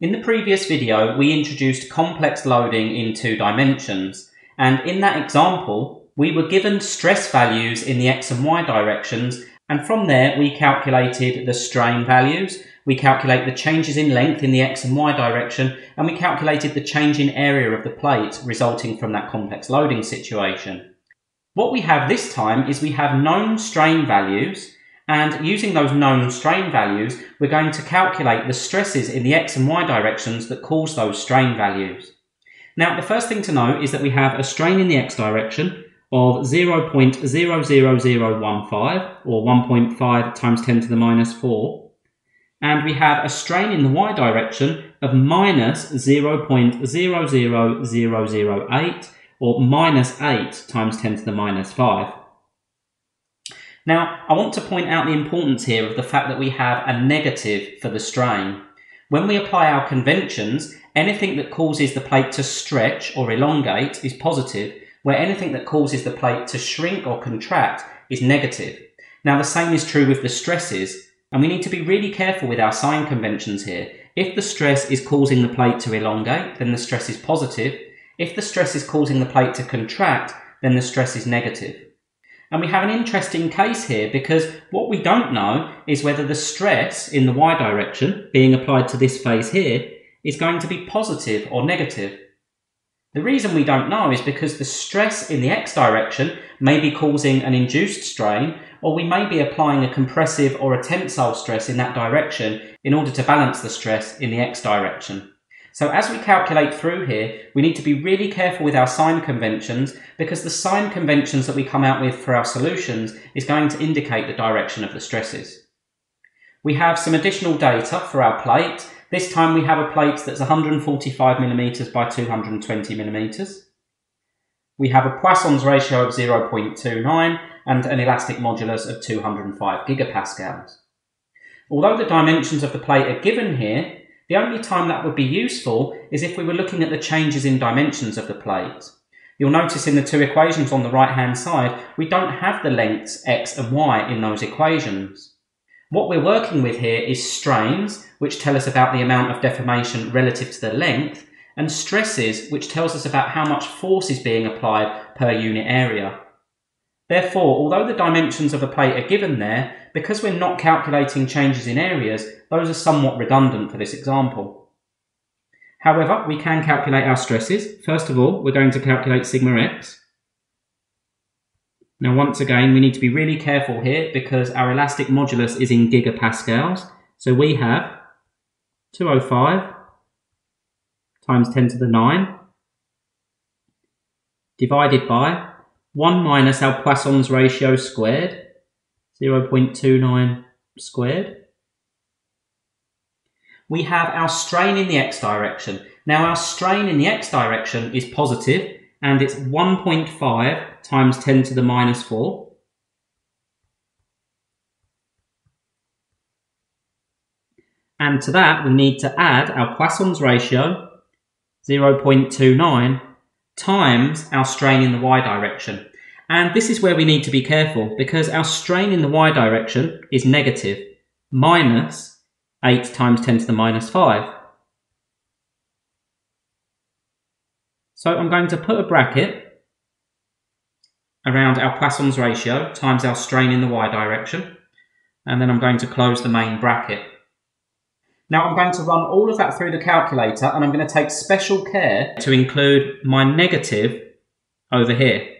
In the previous video, we introduced complex loading in two dimensions, and in that example, we were given stress values in the x and y directions, and from there we calculated the strain values, we calculate the changes in length in the x and y direction, and we calculated the change in area of the plate resulting from that complex loading situation. What we have this time is we have known strain values and using those known strain values, we're going to calculate the stresses in the x and y directions that cause those strain values. Now, the first thing to note is that we have a strain in the x direction of 0.00015 or 1.5 times 10 to the minus 4. And we have a strain in the y direction of minus 0.00008 or minus 8 times 10 to the minus 5. Now, I want to point out the importance here of the fact that we have a negative for the strain. When we apply our conventions, anything that causes the plate to stretch or elongate is positive, where anything that causes the plate to shrink or contract is negative. Now, the same is true with the stresses, and we need to be really careful with our sign conventions here. If the stress is causing the plate to elongate, then the stress is positive. If the stress is causing the plate to contract, then the stress is negative. And we have an interesting case here because what we don't know is whether the stress in the y direction being applied to this face here is going to be positive or negative. The reason we don't know is because the stress in the x direction may be causing an induced strain or we may be applying a compressive or a tensile stress in that direction in order to balance the stress in the x direction. So as we calculate through here, we need to be really careful with our sign conventions because the sign conventions that we come out with for our solutions is going to indicate the direction of the stresses. We have some additional data for our plate. This time we have a plate that's 145 millimeters by 220 millimeters. We have a Poisson's ratio of 0.29 and an elastic modulus of 205 gigapascals. Although the dimensions of the plate are given here, the only time that would be useful is if we were looking at the changes in dimensions of the plate. You'll notice in the two equations on the right hand side, we don't have the lengths x and y in those equations. What we're working with here is strains, which tell us about the amount of deformation relative to the length, and stresses, which tells us about how much force is being applied per unit area. Therefore, although the dimensions of a plate are given there, because we're not calculating changes in areas, those are somewhat redundant for this example. However, we can calculate our stresses. First of all, we're going to calculate sigma x. Now, once again, we need to be really careful here because our elastic modulus is in gigapascals. So we have 205 times 10 to the 9 divided by 1 minus our Poisson's ratio squared, 0.29 squared. We have our strain in the x direction. Now our strain in the x direction is positive and it's 1.5 times 10 to the minus 4. And to that we need to add our Poisson's ratio, 0.29 times our strain in the y direction. And this is where we need to be careful because our strain in the y direction is negative, minus 8 times 10 to the minus 5. So I'm going to put a bracket around our Poisson's ratio times our strain in the y direction, and then I'm going to close the main bracket. Now I'm going to run all of that through the calculator and I'm going to take special care to include my negative over here.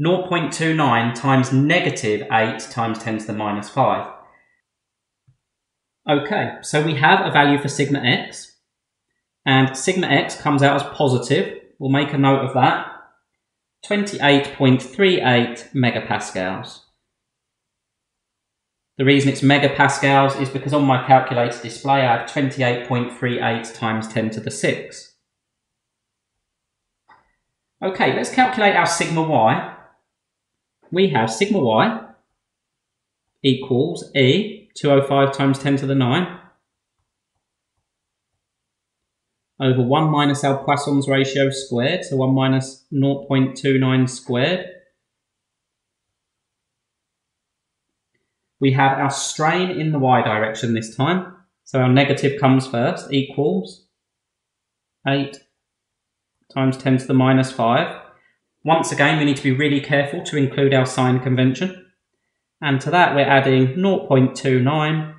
0.29 times negative 8 times 10 to the minus 5. Okay, so we have a value for sigma x, and sigma x comes out as positive. We'll make a note of that. 28.38 megapascals. The reason it's megapascals is because on my calculator display I have 28.38 times 10 to the 6. Okay, let's calculate our sigma y. We have sigma y equals E, 205 times 10 to the 9, over 1 minus our Poisson's ratio squared, so 1 minus 0.29 squared, we have our strain in the y direction this time, So our negative comes first, equals 8 times 10 to the minus 5. Once again, we need to be really careful to include our sign convention. And to that, we're adding 0.29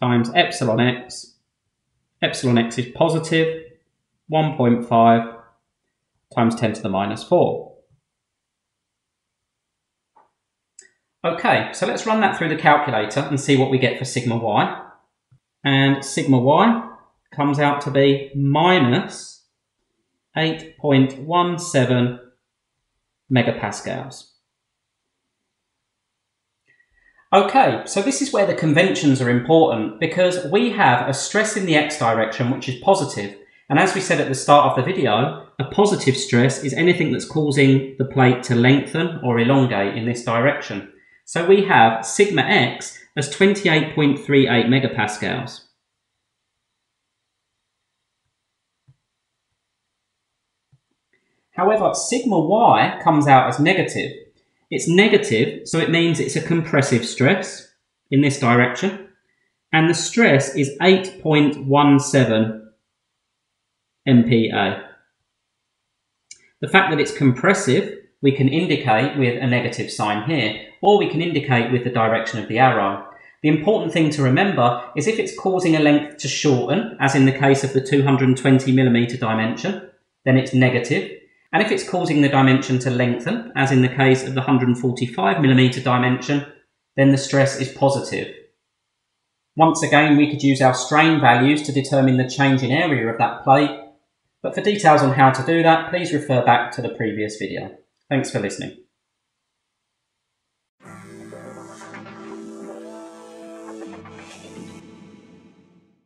times epsilon x. Epsilon x is positive, 1.5 times 10 to the minus 4. Okay, so let's run that through the calculator and see what we get for sigma y. And sigma y comes out to be minus 8.17 megapascals. Okay, so this is where the conventions are important because we have a stress in the x direction which is positive and as we said at the start of the video, a positive stress is anything that's causing the plate to lengthen or elongate in this direction. So we have sigma x as 28.38 megapascals. However, sigma y comes out as negative. It's negative, so it means it's a compressive stress in this direction. And the stress is 8.17 MPa. The fact that it's compressive, we can indicate with a negative sign here, or we can indicate with the direction of the arrow. The important thing to remember is if it's causing a length to shorten, as in the case of the 220 millimeter dimension, then it's negative. And if it's causing the dimension to lengthen, as in the case of the 145 millimeter dimension, then the stress is positive. Once again, we could use our strain values to determine the change in area of that plate, but for details on how to do that, please refer back to the previous video. Thanks for listening.